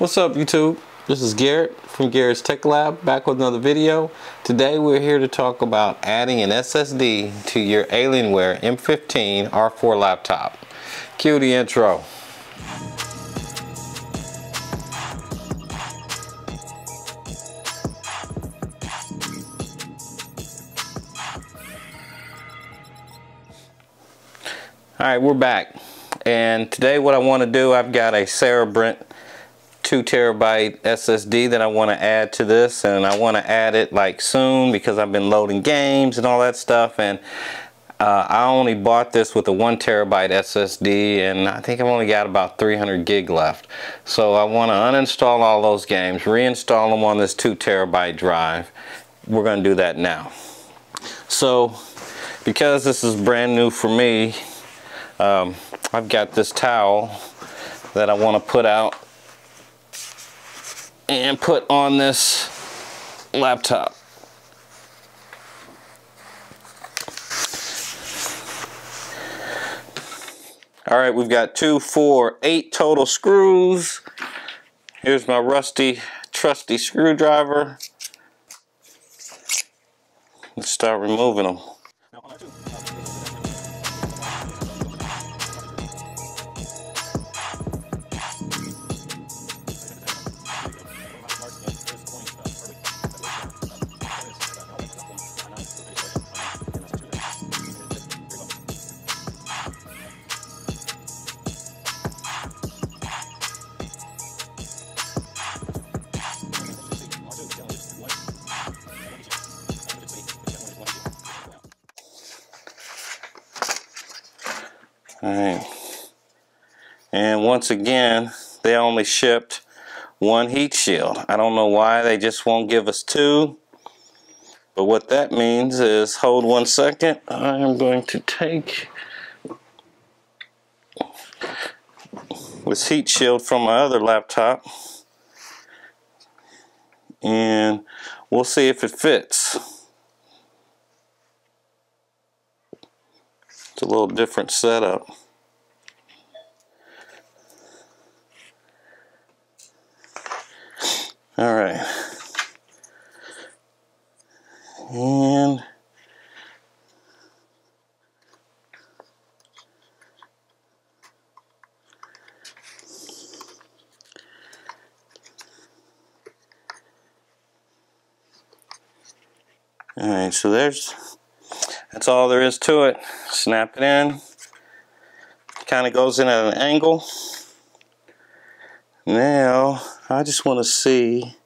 What's up YouTube? This is Garrett from Garrett's Tech Lab back with another video. Today we're here to talk about adding an SSD to your Alienware M15 R4 laptop. Cue the intro. Alright, we're back. And today what I want to do, I've got a Sabrent 2 terabyte SSD that I want to add to this and I want to add it like soon because I've been loading games and all that stuff and uh, I only bought this with a 1 terabyte SSD and I think I've only got about 300 gig left. So I want to uninstall all those games, reinstall them on this 2 terabyte drive. We're going to do that now. So because this is brand new for me, um, I've got this towel that I want to put out and put on this laptop. All right, we've got two, four, eight total screws. Here's my rusty, trusty screwdriver. Let's start removing them. Alright. And once again, they only shipped one heat shield. I don't know why they just won't give us two. But what that means is, hold one second, I am going to take this heat shield from my other laptop and we'll see if it fits. It's a little different setup. All right. And All right, so there's that's all there is to it. Snap it in. Kind of goes in at an angle. Now, I just want to see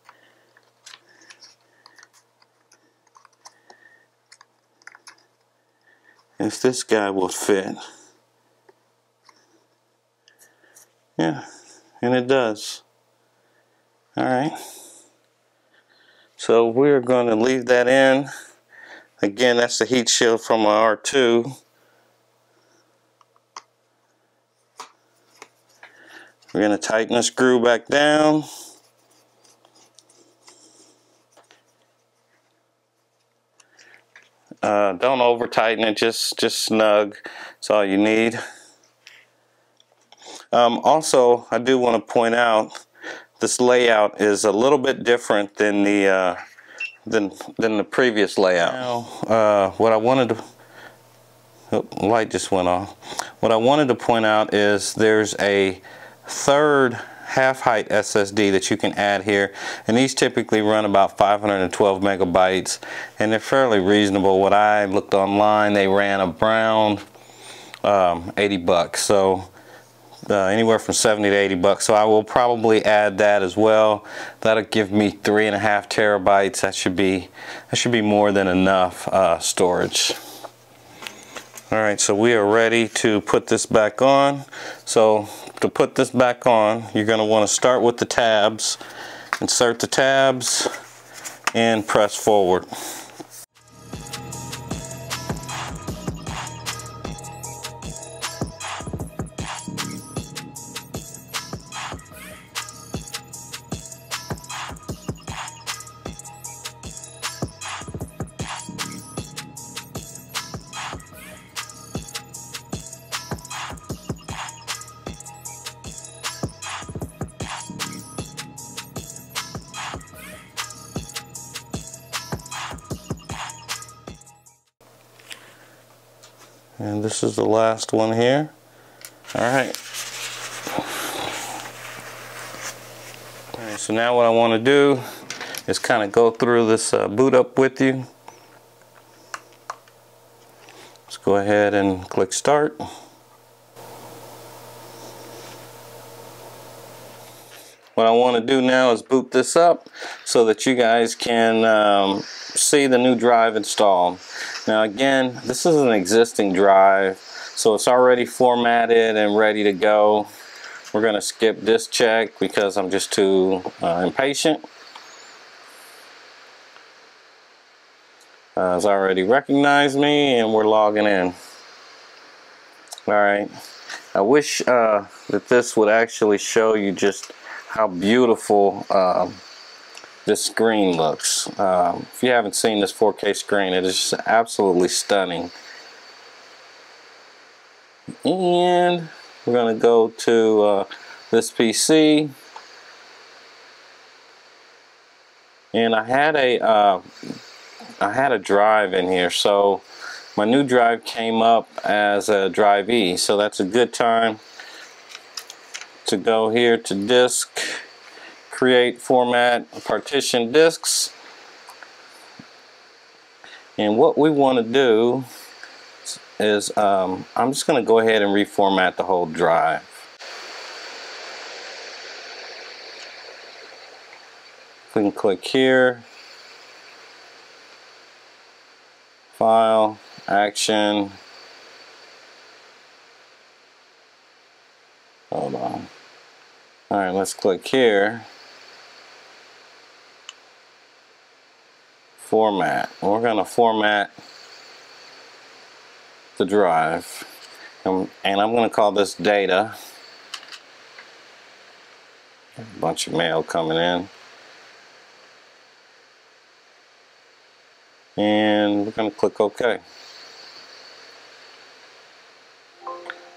if this guy will fit. Yeah, and it does. Alright. So we're going to leave that in. Again, that's the heat shield from my R2. We're going to tighten the screw back down. Uh, don't over tighten it, just, just snug. That's all you need. Um, also, I do want to point out this layout is a little bit different than the uh, than than the previous layout. Now, uh, what I wanted to oh, light just went off. What I wanted to point out is there's a third half height SSD that you can add here and these typically run about 512 megabytes and they're fairly reasonable what I looked online they ran around um, 80 bucks so uh, anywhere from 70 to 80 bucks. So I will probably add that as well. That'll give me three and a half terabytes. That should be that should be more than enough uh, storage. Alright so we are ready to put this back on. So to put this back on you're going to want to start with the tabs insert the tabs and press forward And this is the last one here. All right. All right, so now what I want to do is kind of go through this uh, boot up with you. Let's go ahead and click start. What I want to do now is boot this up so that you guys can um, see the new drive installed. Now again, this is an existing drive, so it's already formatted and ready to go. We're going to skip this check because I'm just too uh, impatient. Uh, it's already recognized me and we're logging in. Alright, I wish uh, that this would actually show you just how beautiful um, this screen looks. Um, if you haven't seen this 4K screen, it is absolutely stunning. And we're going to go to uh, this PC. And I had a uh, I had a drive in here, so my new drive came up as a drive E, so that's a good time to go here to disk, create format partition disks. And what we want to do is um, I'm just going to go ahead and reformat the whole drive. We can click here, file, action, hold on. Alright, let's click here. Format. We're going to format the drive. And, I'm going to call this data. A bunch of mail coming in. And we're going to click OK.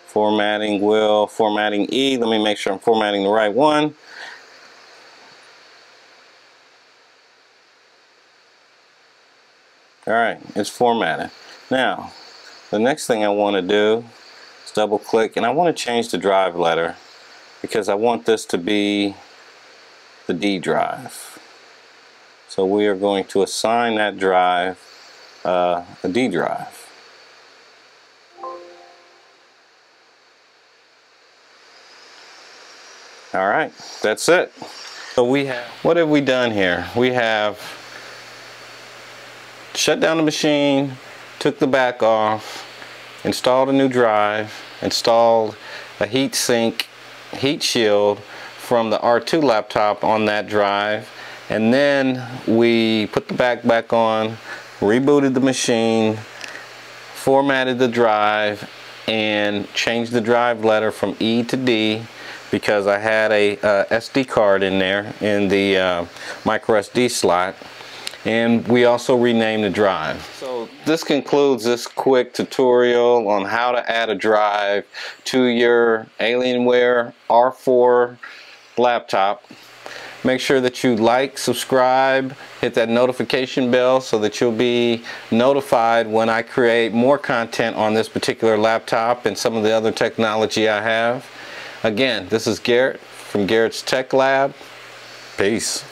formatting will formatting E let me make sure I'm formatting the right one alright it's formatted now the next thing I want to do is double click and I want to change the drive letter because I want this to be the D drive. So we are going to assign that drive uh, a D drive. All right that's it. So we have what have we done here? We have shut down the machine took the back off installed a new drive installed a heat sink heat shield from the R2 laptop on that drive and then we put the back back on rebooted the machine formatted the drive and changed the drive letter from E to D because I had a uh, SD card in there in the uh, micro SD slot and we also renamed the drive. So this concludes this quick tutorial on how to add a drive to your Alienware R4 laptop. Make sure that you like, subscribe, hit that notification bell so that you'll be notified when I create more content on this particular laptop and some of the other technology I have. Again, this is Garrett from Garrett's Tech Lab. Peace.